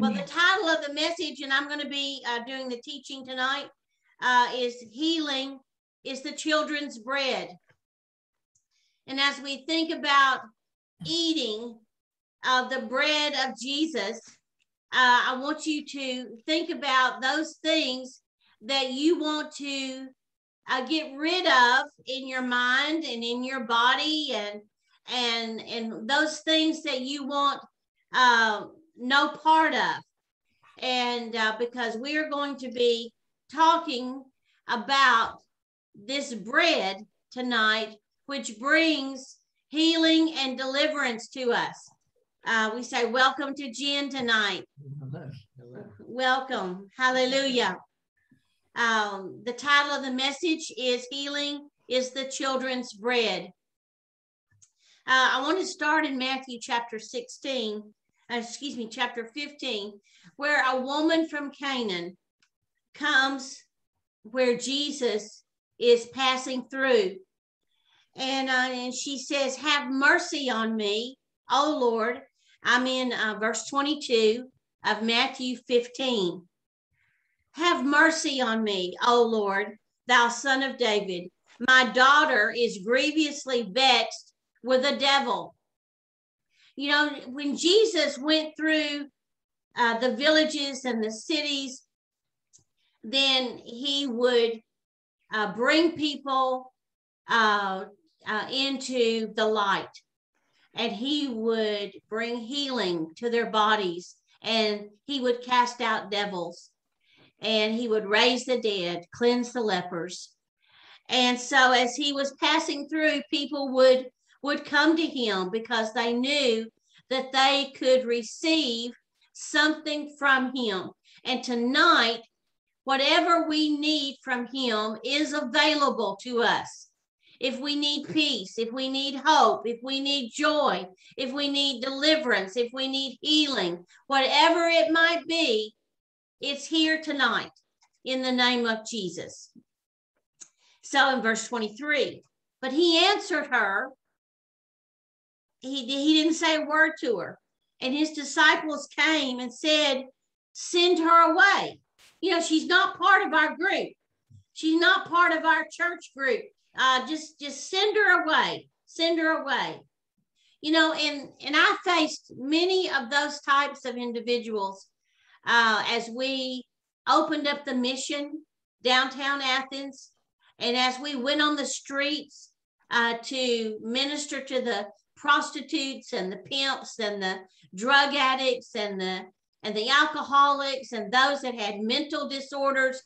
Well, the title of the message, and I'm going to be uh, doing the teaching tonight, uh, is Healing is the Children's Bread. And as we think about eating of the bread of Jesus, uh, I want you to think about those things that you want to uh, get rid of in your mind and in your body and and and those things that you want uh, no part of. And uh, because we are going to be talking about this bread tonight which brings healing and deliverance to us. Uh, we say welcome to jen tonight. Welcome. Hallelujah. Um, the title of the message is Healing is the Children's Bread. Uh, I want to start in Matthew chapter 16, uh, excuse me, chapter 15, where a woman from Canaan comes where Jesus is passing through. And, uh, and she says, Have mercy on me, O Lord. I'm in uh, verse 22 of Matthew 15. Have mercy on me, O Lord, thou son of David. My daughter is grievously vexed with a devil. You know, when Jesus went through uh, the villages and the cities, then he would uh, bring people uh, uh into the light and he would bring healing to their bodies and he would cast out devils and he would raise the dead, cleanse the lepers. And so as he was passing through, people would would come to him because they knew that they could receive something from him. And tonight, whatever we need from him is available to us. If we need peace, if we need hope, if we need joy, if we need deliverance, if we need healing, whatever it might be, it's here tonight in the name of Jesus. So in verse 23, but he answered her. He, he didn't say a word to her. And his disciples came and said, Send her away. You know, she's not part of our group. She's not part of our church group. Uh, just, just send her away. Send her away. You know, and, and I faced many of those types of individuals uh, as we opened up the mission downtown Athens, and as we went on the streets uh, to minister to the prostitutes and the pimps and the drug addicts and the and the alcoholics and those that had mental disorders,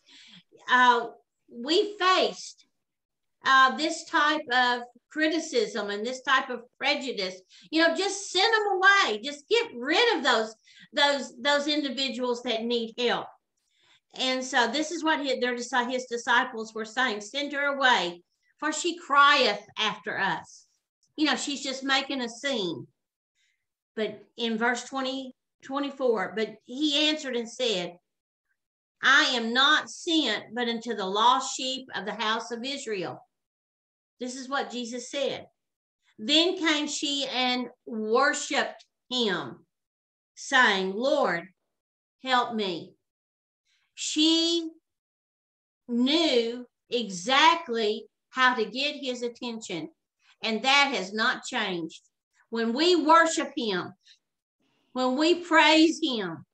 uh, we faced uh, this type of criticism and this type of prejudice. You know, just send them away. Just get rid of those those those individuals that need help. And so this is what his, his disciples were saying: "Send her away, for she crieth after us." You know, she's just making a scene. But in verse 20, 24, but he answered and said, I am not sent but unto the lost sheep of the house of Israel. This is what Jesus said. Then came she and worshiped him saying, Lord, help me. She knew exactly how to get his attention, and that has not changed. When we worship him, when we praise him,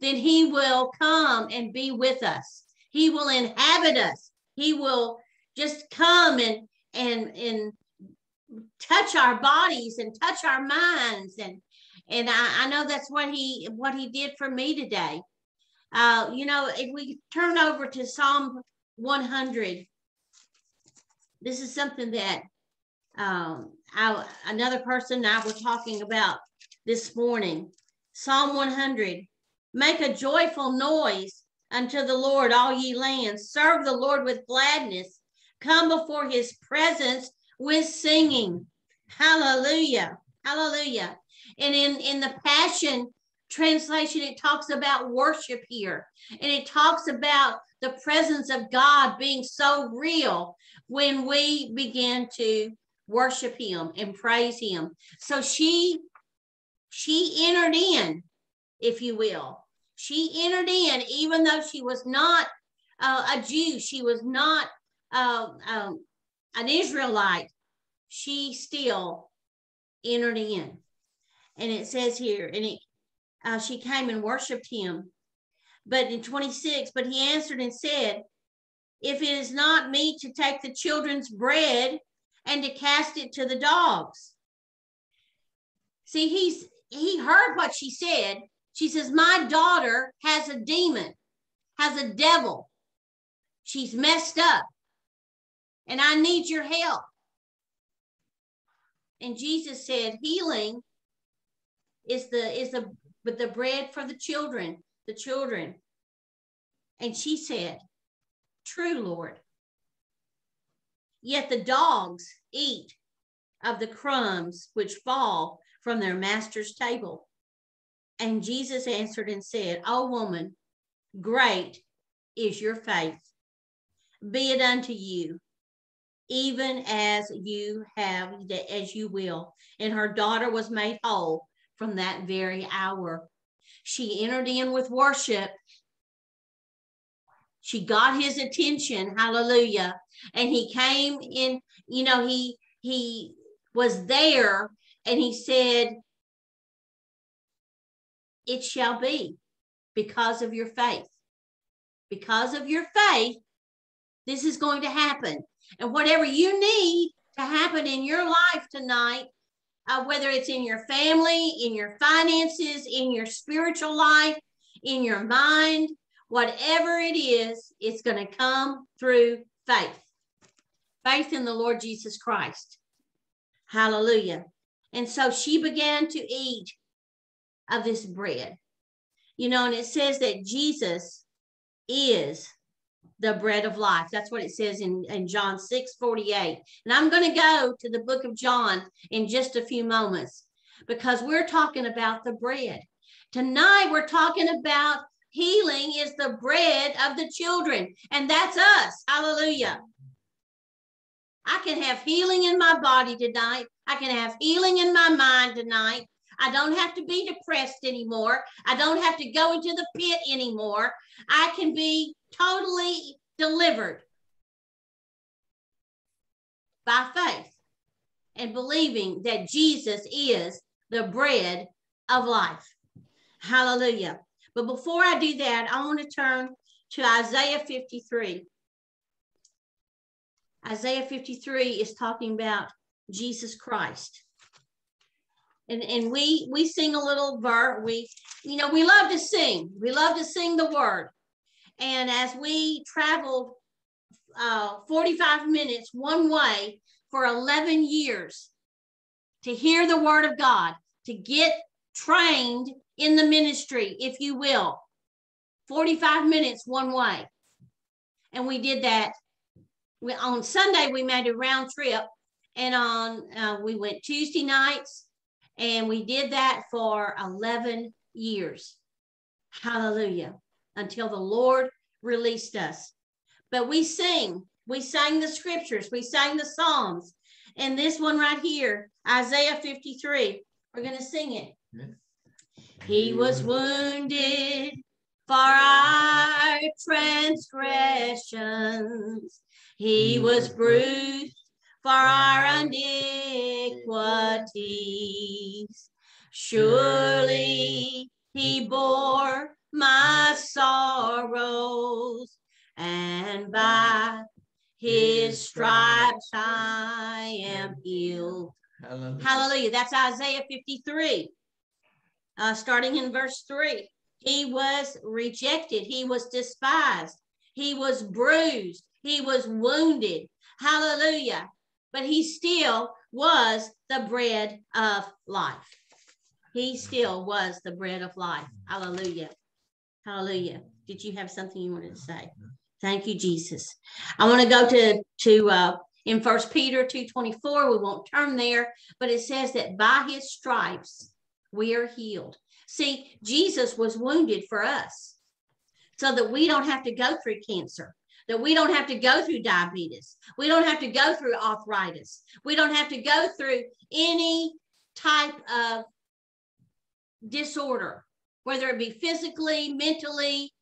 then he will come and be with us. He will inhabit us. He will just come and and and touch our bodies and touch our minds and and I, I know that's what he what he did for me today. Uh, you know, if we turn over to Psalm 100, this is something that um, I, another person I were talking about this morning. Psalm 100, make a joyful noise unto the Lord, all ye lands. Serve the Lord with gladness. Come before his presence with singing. Hallelujah. Hallelujah. And in, in the Passion translation, it talks about worship here. And it talks about the presence of God being so real when we begin to worship him and praise him. So she she entered in if you will. She entered in, even though she was not uh, a Jew, she was not uh, um, an Israelite, she still entered in. And it says here, and it, uh, she came and worshiped him. But in 26, but he answered and said, If it is not meet to take the children's bread and to cast it to the dogs. See, he's he heard what she said. She says, My daughter has a demon, has a devil. She's messed up. And I need your help. And Jesus said, Healing is the is the but the bread for the children, the children. And she said, True, Lord. Yet the dogs eat of the crumbs which fall from their master's table. And Jesus answered and said, O woman, great is your faith. Be it unto you, even as you have, as you will. And her daughter was made whole from that very hour. She entered in with worship. She got his attention. Hallelujah. And he came in, you know, he he was there and he said, It shall be because of your faith. Because of your faith, this is going to happen. And whatever you need to happen in your life tonight, uh, whether it's in your family, in your finances, in your spiritual life, in your mind, whatever it is, it's going to come through faith. Faith in the Lord Jesus Christ. Hallelujah. And so she began to eat of this bread. You know, and it says that Jesus is the bread of life. That's what it says in, in John 6 48. And I'm going to go to the book of John in just a few moments because we're talking about the bread. Tonight, we're talking about healing is the bread of the children, and that's us. Hallelujah. I can have healing in my body tonight. I can have healing in my mind tonight. I don't have to be depressed anymore. I don't have to go into the pit anymore. I can be totally delivered by faith and believing that Jesus is the bread of life. Hallelujah. But before I do that, I want to turn to Isaiah 53. Isaiah 53 is talking about Jesus Christ. And, and we we sing a little verse. We, you know, we love to sing. We love to sing the word. And as we traveled uh, 45 minutes one way for 11 years to hear the word of God, to get trained in the ministry, if you will, 45 minutes one way. And we did that. We, on Sunday, we made a round trip. And on uh, we went Tuesday nights, and we did that for 11 years. Hallelujah until the Lord released us. But we sing, we sang the scriptures, we sang the Psalms. And this one right here, Isaiah 53, we're going to sing it. He was wounded for our transgressions, he was bruised for our iniquities. Surely he bore my sorrows, and by his stripes I am healed. Hallelujah. Hallelujah. That's Isaiah 53, uh, starting in verse 3. He was rejected, he was despised, he was bruised, he was wounded. Hallelujah. But he still was the bread of life. He still was the bread of life. Hallelujah. Hallelujah. Did you have something you wanted to say? Thank you, Jesus. I want to go to to uh, in First Peter two twenty four. We won't turn there, but it says that by His stripes we are healed. See, Jesus was wounded for us, so that we don't have to go through cancer. That we don't have to go through diabetes. We don't have to go through arthritis. We don't have to go through any type of disorder whether it be physically, mentally,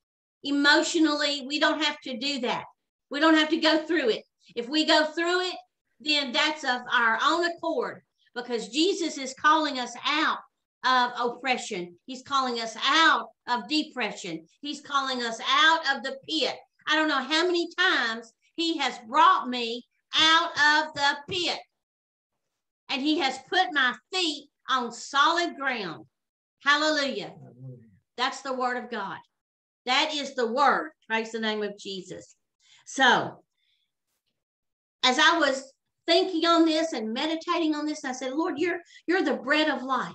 emotionally. We don't have to do that. We don't have to go through it. If we go through it, then that's of our own accord because Jesus is calling us out of oppression. He's calling us out of depression. He's calling us out of the pit. I don't know how many times he has brought me out of the pit and he has put my feet on solid ground. Hallelujah. That's the word of God. That is the word. Praise the name of Jesus. So, as I was thinking on this and meditating on this, I said, Lord, you're you're the bread of life.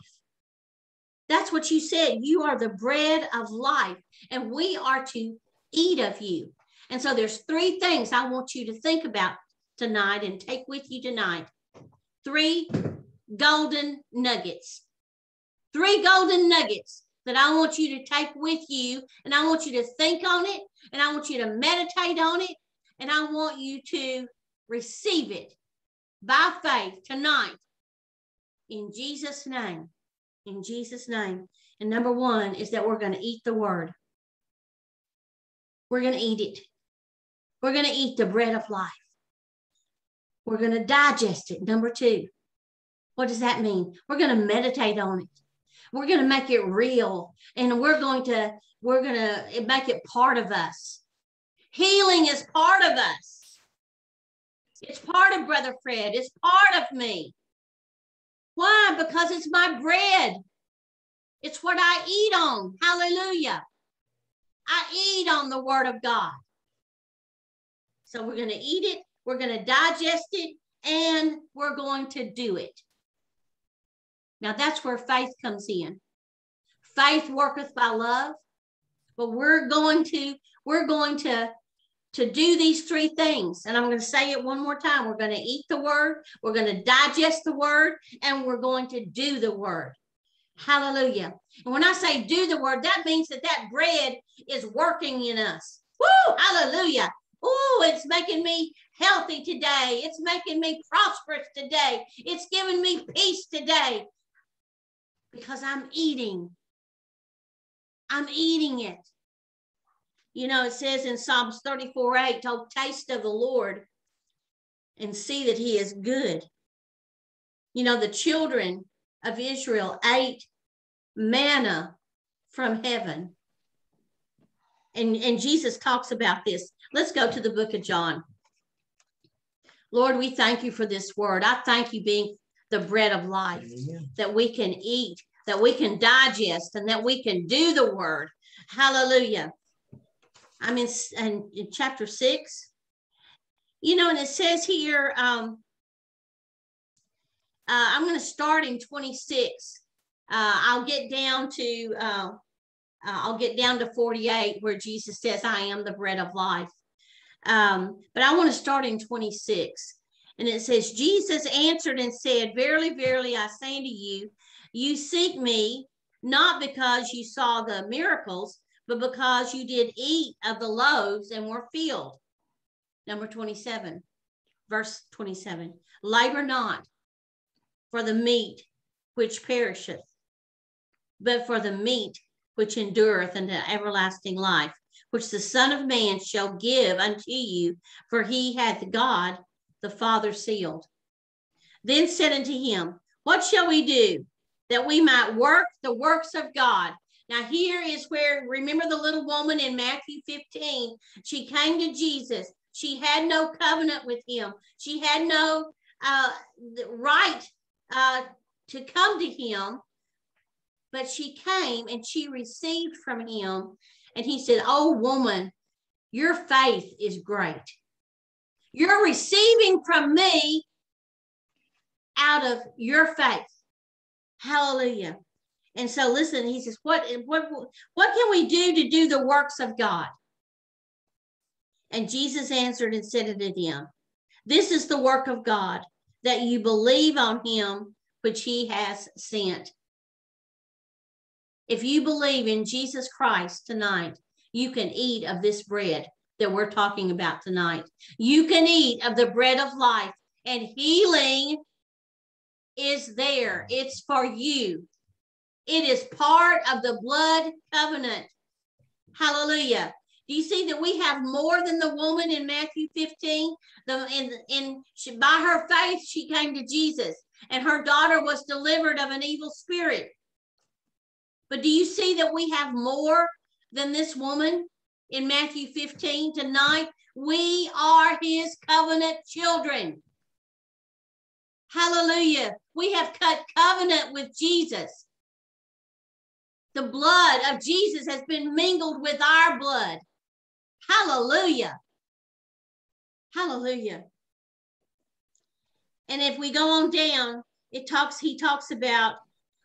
That's what you said. You are the bread of life, and we are to eat of you. And so there's three things I want you to think about tonight and take with you tonight. Three golden nuggets. Three golden nuggets that I want you to take with you, and I want you to think on it, and I want you to meditate on it, and I want you to receive it by faith tonight in Jesus' name. In Jesus' name. And number one is that we're going to eat the word. We're going to eat it. We're going to eat the bread of life. We're going to digest it. Number two, what does that mean? We're going to meditate on it. We're going to make it real and we're going to we're going to make it part of us. Healing is part of us. It's part of Brother Fred. It's part of me. Why? Because it's my bread. It's what I eat on. Hallelujah. I eat on the word of God. So we're going to eat it, we're going to digest it, and we're going to do it. Now that's where faith comes in. Faith worketh by love, but we're going to we're going to to do these three things. And I'm going to say it one more time. We're going to eat the word, we're going to digest the word, and we're going to do the word. Hallelujah. And when I say do the word, that means that that bread is working in us. Woo! Hallelujah. Oh, it's making me healthy today. It's making me prosperous today. It's giving me peace today because I'm eating. I'm eating it. You know, it says in Psalms 34 8, oh, taste of the Lord and see that he is good. You know, the children of Israel ate manna from heaven. And, and Jesus talks about this. Let's go to the book of John. Lord, we thank you for this word. I thank you being the bread of life Amen. that we can eat, that we can digest, and that we can do the word. Hallelujah. I'm in, in, in chapter six. You know, and it says here, um, uh, I'm going to start in 26. Uh, I'll get down to uh, I'll get down to 48 where Jesus says, "I am the bread of life." Um, but I want to start in 26, and it says, "Jesus answered and said, Verily, verily, I say unto you, you seek me not because you saw the miracles, but because you did eat of the loaves and were filled. Number 27, verse 27. Labor not for the meat which perisheth, but for the meat which endureth unto everlasting life, which the Son of Man shall give unto you, for he hath God the Father sealed. Then said unto him, What shall we do that we might work the works of God? Now, here is where, remember the little woman in Matthew 15? She came to Jesus. She had no covenant with him, she had no uh, right uh, to come to him, but she came and she received from him. And he said, Oh, woman, your faith is great. You're receiving from me out of your faith. Hallelujah. And so listen, he says, what, what, what can we do to do the works of God? And Jesus answered and said unto them, This is the work of God, that you believe on him which he has sent. If you believe in Jesus Christ tonight, you can eat of this bread that we're talking about tonight. You can eat of the bread of life, and healing is there. It's for you. It is part of the blood covenant. Hallelujah. Do you see that we have more than the woman in Matthew 15? The, in, in, she, by her faith, she came to Jesus, and her daughter was delivered of an evil spirit. But do you see that we have more than this woman in Matthew 15 tonight? We are his covenant children. Hallelujah. We have cut covenant with Jesus. The blood of Jesus has been mingled with our blood. Hallelujah. Hallelujah. And if we go on down, it talks, he talks about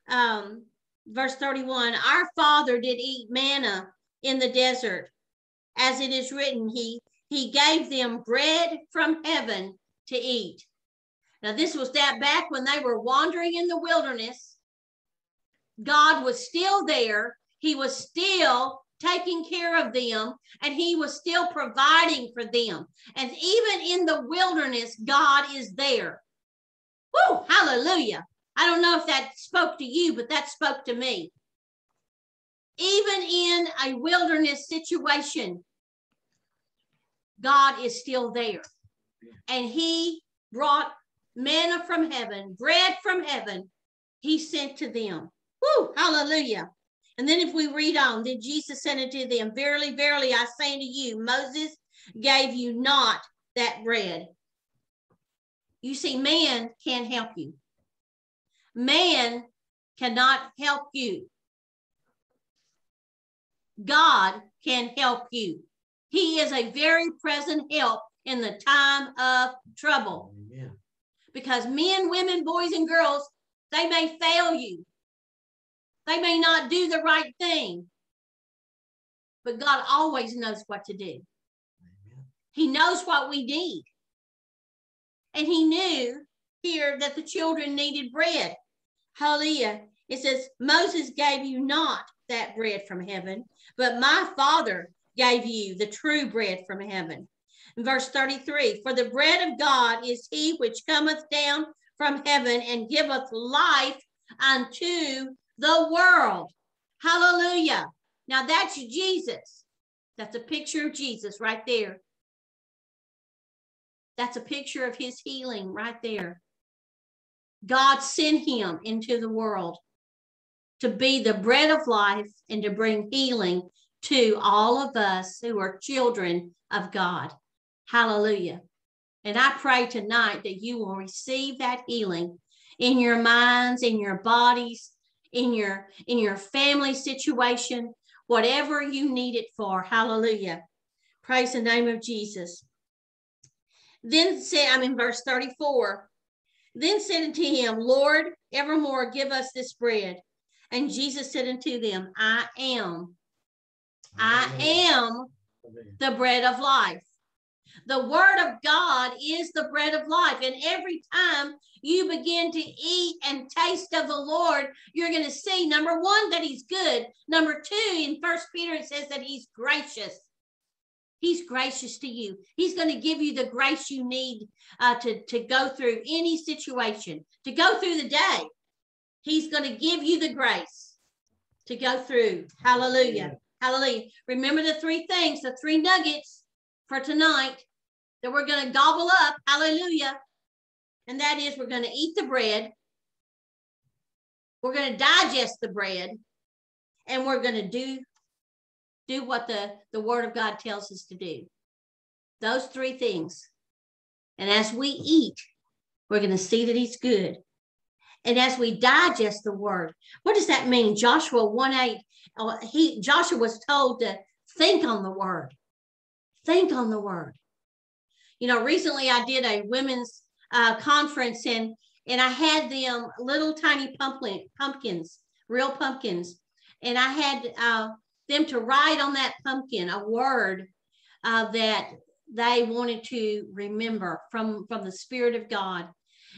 um, verse 31 Our father did eat manna in the desert, as it is written, he, he gave them bread from heaven to eat. Now, this was that back when they were wandering in the wilderness. God was still there. He was still taking care of them and he was still providing for them. And even in the wilderness, God is there. Woo, hallelujah. I don't know if that spoke to you, but that spoke to me. Even in a wilderness situation, God is still there. And he brought manna from heaven, bread from heaven, he sent to them. Woo, hallelujah. And then if we read on, then Jesus said unto them, Verily, verily, I say unto you, Moses gave you not that bread. You see, man can't help you. Man cannot help you. God can help you. He is a very present help in the time of trouble. Amen. Because men, women, boys, and girls, they may fail you. They may not do the right thing. But God always knows what to do. Amen. He knows what we need. And he knew here that the children needed bread. Hallelujah. It says, Moses gave you not that bread from heaven, but my Father gave you the true bread from heaven. In verse 33 For the bread of God is he which cometh down from heaven and giveth life unto the world. Hallelujah. Now that's Jesus. That's a picture of Jesus right there. That's a picture of his healing right there. God sent him into the world to be the bread of life and to bring healing to all of us who are children of God. Hallelujah. And I pray tonight that you will receive that healing in your minds, in your bodies, in your in your family situation, whatever you need it for. Hallelujah. Praise the name of Jesus. Then said, I'm in verse 34. Then said unto him, Lord, evermore give us this bread. And Jesus said unto them, I am, I am the bread of life. The word of God is the bread of life. And every time you begin to eat and taste of the Lord, you're going to see number one, that he's good. Number two, in First Peter, it says that he's gracious. He's gracious to you. He's going to give you the grace you need uh, to, to go through any situation, to go through the day. He's going to give you the grace to go through. Hallelujah. Hallelujah. Remember the three things, the three nuggets for tonight that we're going to gobble up. Hallelujah. And that is we're going to eat the bread. We're going to digest the bread and we're going to do do what the, the word of God tells us to do. Those three things. And as we eat, we're going to see that he's good. And as we digest the word, what does that mean? Joshua 1 8, uh, he Joshua was told to think on the word. Think on the word. You know, recently I did a women's uh, conference and and I had them little tiny pumpkin pumpkins, real pumpkins, and I had uh, them to write on that pumpkin a word uh, that they wanted to remember from from the Spirit of God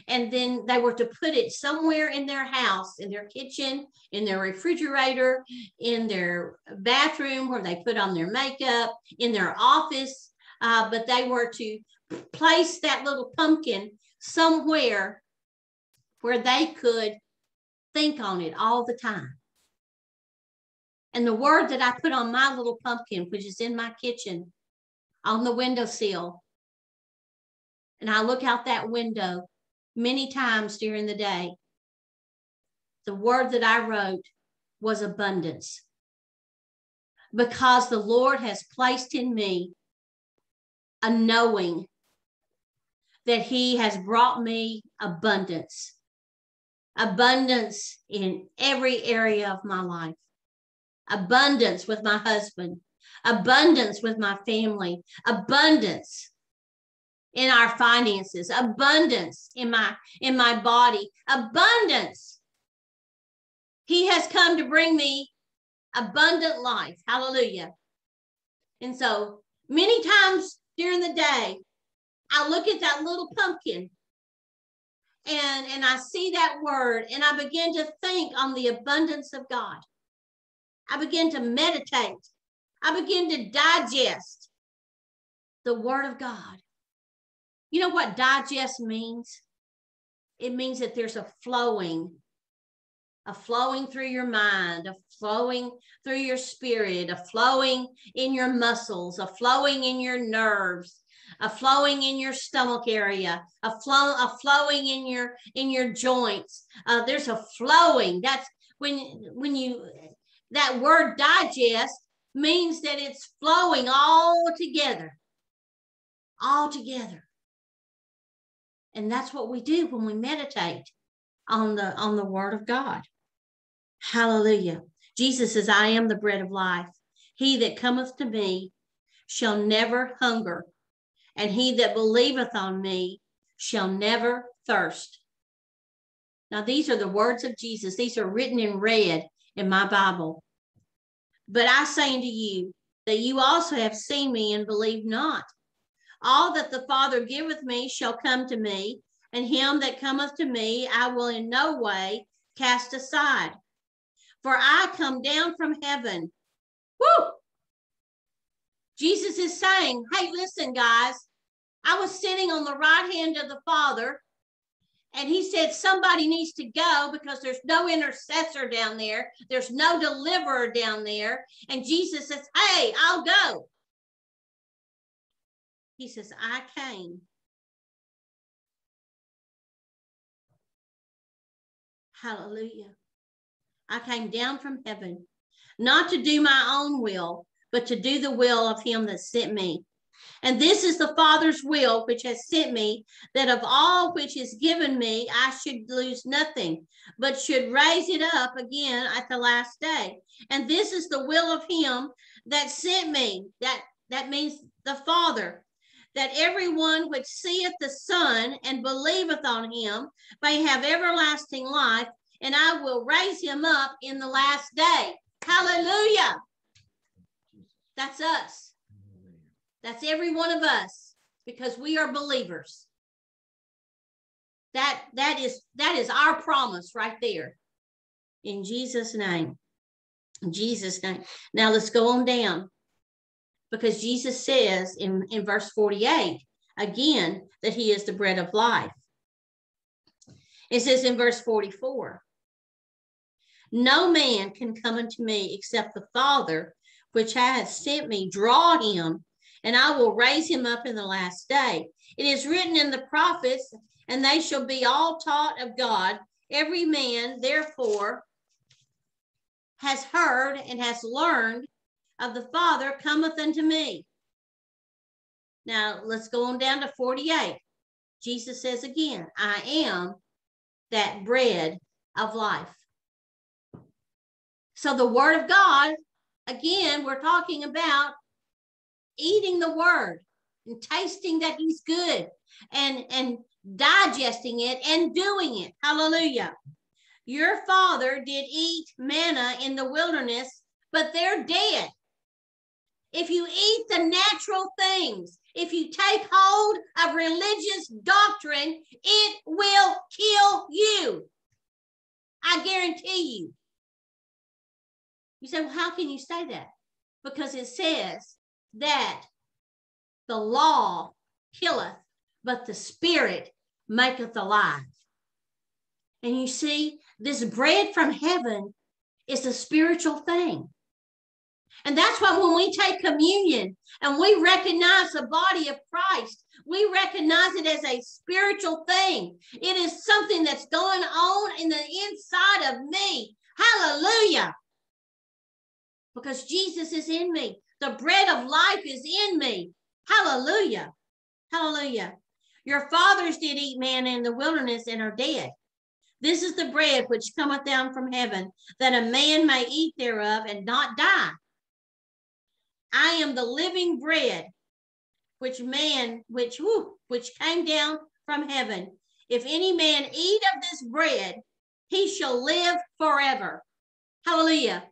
and then they were to put it somewhere in their house, in their kitchen, in their refrigerator, in their bathroom where they put on their makeup, in their office. Uh, but they were to place that little pumpkin somewhere where they could think on it all the time. And the word that I put on my little pumpkin, which is in my kitchen on the windowsill, and I look out that window many times during the day, the word that I wrote was abundance. Because the Lord has placed in me a knowing that He has brought me abundance, abundance in every area of my life, abundance with my husband, abundance with my family, abundance in our finances, abundance in my in my body, abundance. He has come to bring me abundant life. Hallelujah. And so many times during the day, I look at that little pumpkin and and I see that word and I begin to think on the abundance of God. I begin to meditate. I begin to digest the word of God. You know what digest means? It means that there's a flowing, a flowing through your mind, a flowing through your spirit, a flowing in your muscles, a flowing in your nerves, a flowing in your stomach area, a flow, a flowing in your in your joints. Uh, there's a flowing. That's when when you that word digest means that it's flowing all together, all together. And that's what we do when we meditate on the on the word of God. Hallelujah. Jesus says, I am the bread of life. He that cometh to me shall never hunger, and he that believeth on me shall never thirst. Now, these are the words of Jesus. These are written in red in my Bible. But I say unto you that you also have seen me and believe not. All that the Father giveth me shall come to me, and him that cometh to me I will in no way cast aside. For I come down from heaven. Woo! Jesus is saying, hey, listen, guys, I was sitting on the right hand of the Father, and he said, somebody needs to go because there's no intercessor down there, there's no deliverer down there. And Jesus says, hey, I'll go. He says, I came. Hallelujah. I came down from heaven, not to do my own will, but to do the will of him that sent me. And this is the Father's will which has sent me, that of all which is given me, I should lose nothing, but should raise it up again at the last day. And this is the will of him that sent me. That that means the Father that everyone which seeth the Son and believeth on him may have everlasting life, and I will raise him up in the last day. Hallelujah. That's us. That's every one of us because we are believers. That that is that is our promise right there. In Jesus' name. In Jesus' name. Now let's go on down because Jesus says in, in verse 48 again that he is the bread of life. It says in verse 44 No man can come unto me except the Father which hath sent me draw him, and I will raise him up in the last day. It is written in the prophets, and they shall be all taught of God. Every man, therefore, has heard and has learned of the Father cometh unto me. Now let's go on down to 48. Jesus says again, I am that bread of life. So the word of God, again, we're talking about eating the word and tasting that he's good and and digesting it and doing it. Hallelujah. Your father did eat manna in the wilderness, but they're dead if you eat the natural things, if you take hold of religious doctrine, it will kill you. I guarantee you. You say, well, how can you say that? Because it says that the law killeth, but the spirit maketh alive. And you see, this bread from heaven is a spiritual thing. And that's why when we take communion and we recognize the body of Christ, we recognize it as a spiritual thing. It is something that's going on in the inside of me. Hallelujah. Because Jesus is in me. The bread of life is in me. Hallelujah. Hallelujah. Your fathers did eat manna in the wilderness and are dead. This is the bread which cometh down from heaven, that a man may eat thereof and not die. I am the living bread, which man, which whew, which came down from heaven. If any man eat of this bread, he shall live forever. Hallelujah.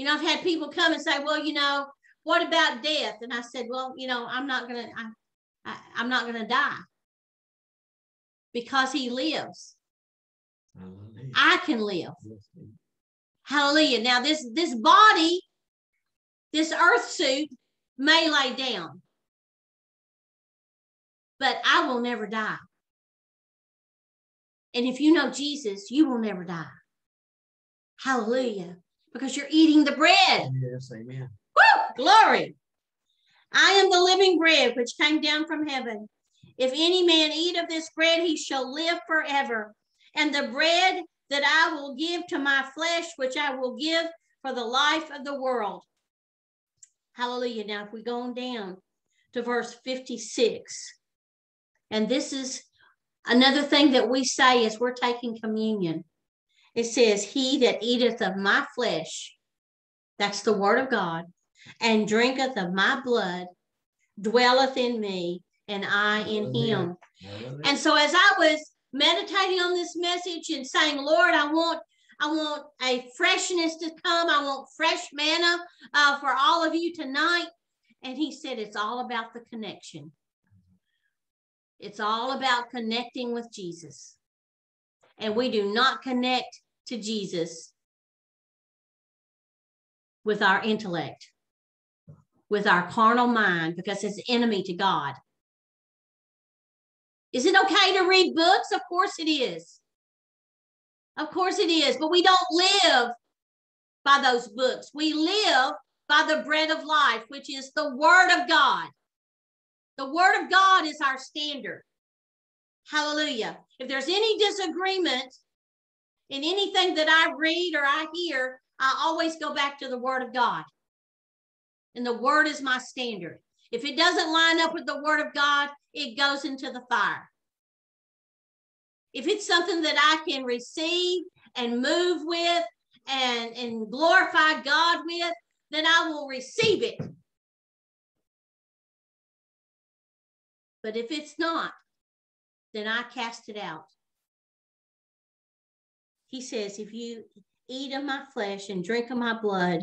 You know, I've had people come and say, well, you know, what about death? And I said, well, you know, I'm not going to, I, I'm not going to die because he lives. Hallelujah. I can live. Hallelujah. Now this, this body this earth suit may lay down, but I will never die. And if you know Jesus, you will never die. Hallelujah. Because you're eating the bread. Yes, amen. Woo! Glory. I am the living bread which came down from heaven. If any man eat of this bread, he shall live forever. And the bread that I will give to my flesh, which I will give for the life of the world. Hallelujah. Now, if we go on down to verse 56, and this is another thing that we say as we're taking communion. It says, He that eateth of my flesh, that's the word of God, and drinketh of my blood, dwelleth in me, and I in him. And so as I was meditating on this message and saying, Lord, I want I want a freshness to come. I want fresh manna uh, for all of you tonight. And he said, it's all about the connection. It's all about connecting with Jesus. And we do not connect to Jesus with our intellect, with our carnal mind, because it's enemy to God. Is it okay to read books? Of course it is. Of course it is, but we don't live by those books. We live by the bread of life, which is the word of God. The word of God is our standard. Hallelujah. If there's any disagreement in anything that I read or I hear, I always go back to the word of God. And the word is my standard. If it doesn't line up with the word of God, it goes into the fire. If it's something that I can receive and move with and, and glorify God with, then I will receive it. But if it's not, then I cast it out. He says, if you eat of my flesh and drink of my blood,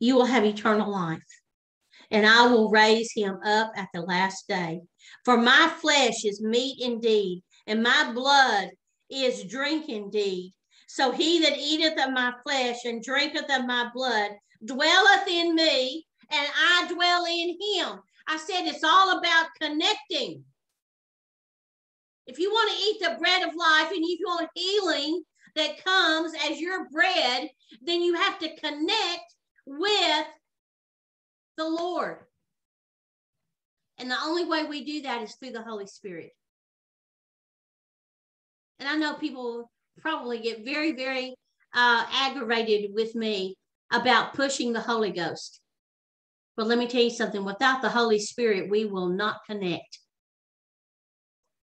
you will have eternal life and I will raise him up at the last day. For my flesh is meat indeed, and my blood is drink indeed. So he that eateth of my flesh and drinketh of my blood dwelleth in me, and I dwell in him. I said it's all about connecting. If you want to eat the bread of life and if you want healing that comes as your bread, then you have to connect with the Lord. And the only way we do that is through the Holy Spirit. And I know people probably get very, very uh, aggravated with me about pushing the Holy Ghost. But let me tell you something without the Holy Spirit, we will not connect.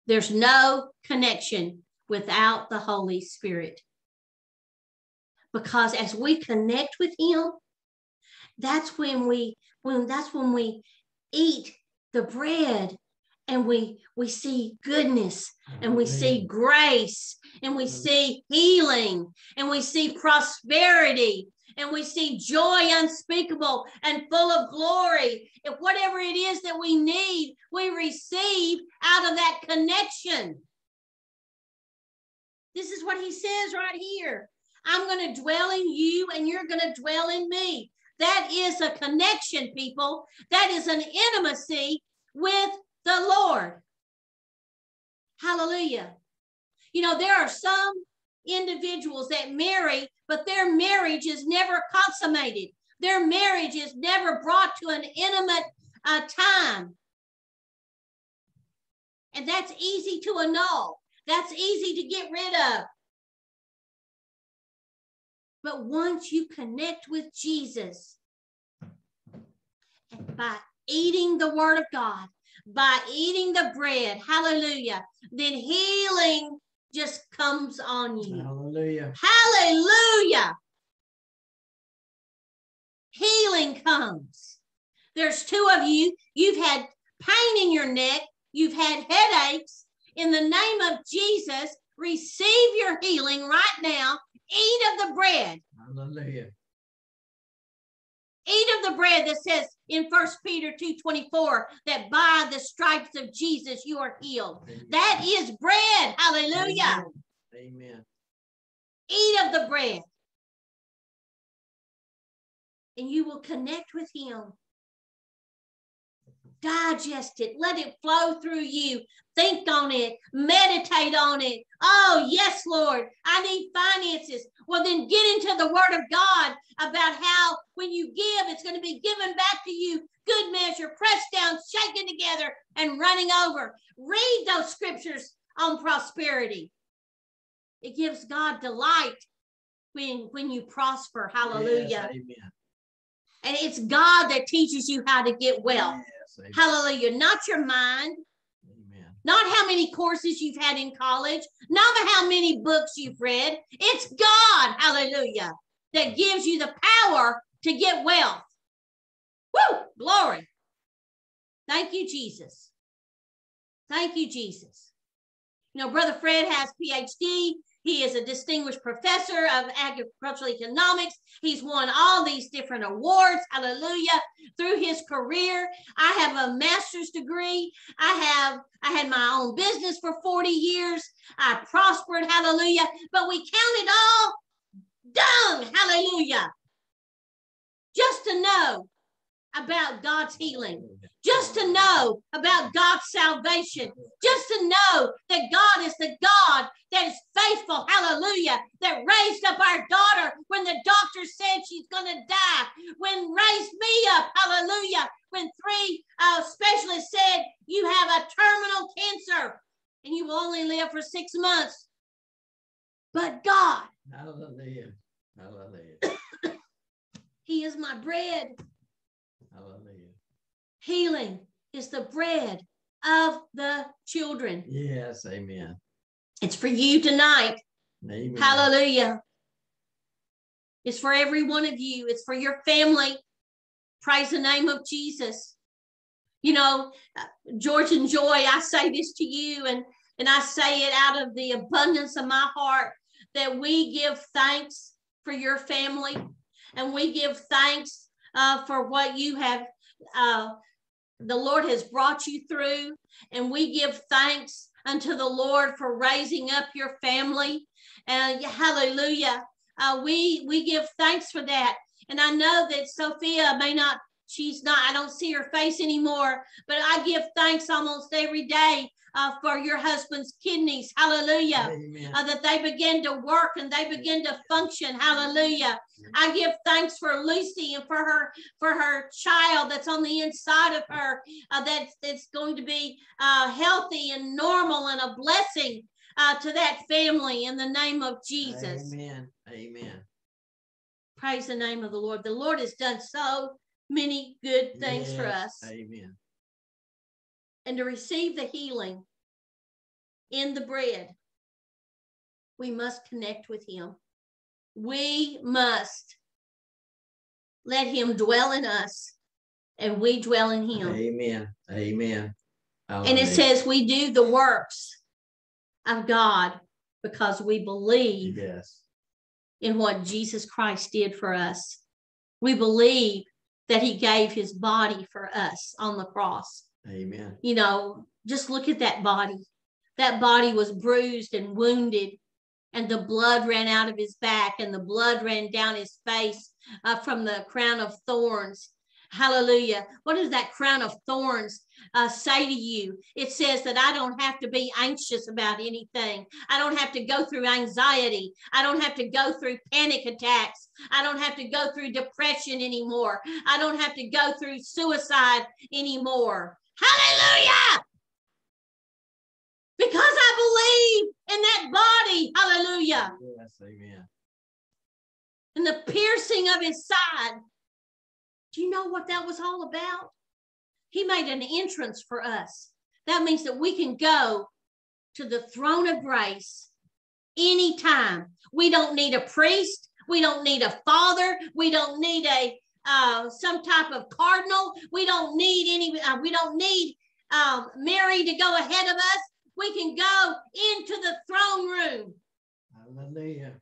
There's no connection without the Holy Spirit. Because as we connect with Him, that's when we when that's when we eat the bread and we we see goodness and we see grace and we see healing and we see prosperity and we see joy unspeakable and full of glory If whatever it is that we need we receive out of that connection this is what he says right here i'm going to dwell in you and you're going to dwell in me that is a connection, people. That is an intimacy with the Lord. Hallelujah. You know, there are some individuals that marry but their marriage is never consummated. Their marriage is never brought to an intimate uh, time. And that's easy to annul. That's easy to get rid of. But once you connect with Jesus, and by eating the word of God, by eating the bread, hallelujah, then healing just comes on you. Hallelujah. Hallelujah. Healing comes. There's two of you. You've had pain in your neck. You've had headaches. In the name of Jesus, receive your healing right now. Eat of the bread. Hallelujah. Eat of the bread that says in First Peter 2:24 that by the stripes of Jesus you are healed. Amen. That is bread. Hallelujah. Amen. Eat of the bread. And you will connect with him. Digest it. Let it flow through you. Think on it. Meditate on it. Oh, yes, Lord. I need finances. Well, then get into the word of God about how when you give, it's going to be given back to you. Good measure, pressed down, shaken together, and running over. Read those scriptures on prosperity. It gives God delight when when you prosper. Hallelujah. Yes, amen. And it's God that teaches you how to get wealth. Amen. Hallelujah. Not your mind, Amen. not how many courses you've had in college, not how many books you've read. It's God, hallelujah, that gives you the power to get wealth. Woo! Glory. Thank you, Jesus. Thank you, Jesus. You know, Brother Fred has PhD. He is a distinguished professor of agricultural economics. He's won all these different awards, hallelujah, through his career. I have a master's degree. I have I had my own business for 40 years. I prospered, hallelujah. But we count it all dung, hallelujah. Just to know about God's healing just to know about God's salvation, just to know that God is the God that is faithful, hallelujah, that raised up our daughter when the doctor said she's going to die, when raised me up, hallelujah, when three uh, specialists said you have a terminal cancer and you will only live for six months. But God, Hallelujah. Hallelujah. He is my bread. Healing is the bread of the children. Yes, amen. It's for you tonight. Amen. Hallelujah. It's for every one of you, it's for your family. Praise the name of Jesus. You know, uh, George and Joy, I say this to you, and, and I say it out of the abundance of my heart that we give thanks for your family and we give thanks uh, for what you have, uh, the Lord has brought you through. And we give thanks unto the Lord for raising up your family. And hallelujah. Uh, we we give thanks for that. And I know that Sophia may not, she's not, I don't see her face anymore, but I give thanks almost every day uh, for your husband's kidneys. Hallelujah. Uh, that they begin to work and they begin to function. Hallelujah. I give thanks for Lucy and for her for her child that's on the inside of her uh, that's that's going to be uh, healthy and normal and a blessing uh, to that family in the name of Jesus. Amen. Amen. Praise the name of the Lord. The Lord has done so many good things for us. Amen. And to receive the healing in the bread, we must connect with Him. We must let Him dwell in us and we dwell in Him. Amen. Amen. And it says we do the works of God because we believe Yes. in what Jesus Christ did for us. We believe that he gave his body for us on the cross. Amen. You know, just look at that body. That body was bruised and wounded, and the blood ran out of his back, and the blood ran down his face uh, from the crown of thorns. Hallelujah. What does that crown of thorns uh, say to you? It says that I don't have to be anxious about anything. I don't have to go through anxiety. I don't have to go through panic attacks. I don't have to go through depression anymore. I don't have to go through suicide anymore. Hallelujah. Because I believe in that body. Hallelujah. Yes, amen. And the piercing of his side do you know what that was all about? He made an entrance for us. That means that we can go to the throne of grace anytime. We don't need a priest. We don't need a father. We don't need a uh, some type of cardinal. We don't need any. Uh, we don't need um, Mary to go ahead of us. We can go into the throne room. Hallelujah.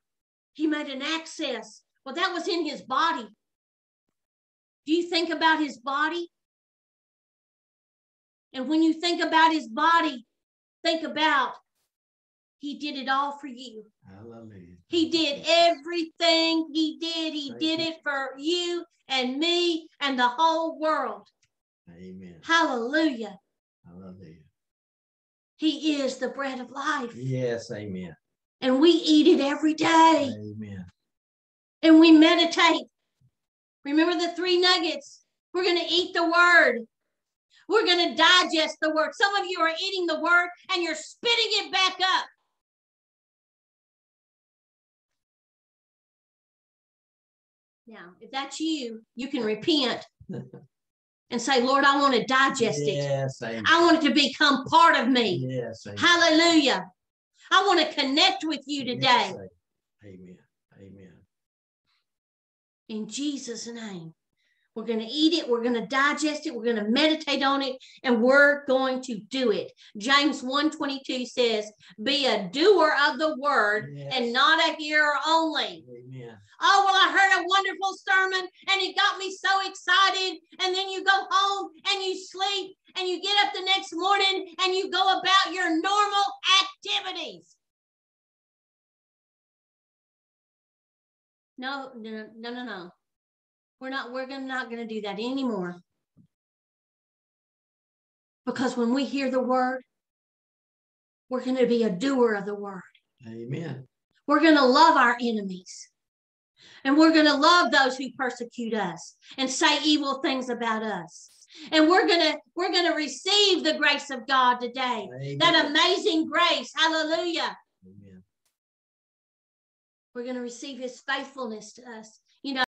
He made an access. Well, that was in his body. Do you think about his body? And when you think about his body, think about he did it all for you. Hallelujah. He did everything he did. He Thank did you. it for you and me and the whole world. Amen. Hallelujah. Hallelujah. He is the bread of life. Yes, amen. And we eat it every day. Amen. And we meditate. Remember the three nuggets. We're going to eat the word. We're going to digest the word. Some of you are eating the word and you're spitting it back up. Now, if that's you, you can repent and say, Lord, I want to digest it. Yes. I want it to become part of me. Yes, amen. Hallelujah. I want to connect with you today. Yes, amen. Amen. in Jesus' name. We're going to eat it, we're going to digest it, we're going to meditate on it, and we're going to do it. James 1:22 says, "Be a doer of the word Yes. and not a hearer only." Amen. Oh, well, I heard a wonderful sermon and it got me so excited. And then you go home and you sleep and you get up the next morning and you go about your normal activities. No, no, no, no, no. We're not, we're gonna, not going to do that anymore. Because when we hear the word, we're going to be a doer of the word. Amen. We're going to love our enemies. And we're going to love those who persecute us and say evil things about us. And we're going to we're going to receive the grace of God today. Amen. That amazing grace. Hallelujah. Amen. We're going to receive his faithfulness to us.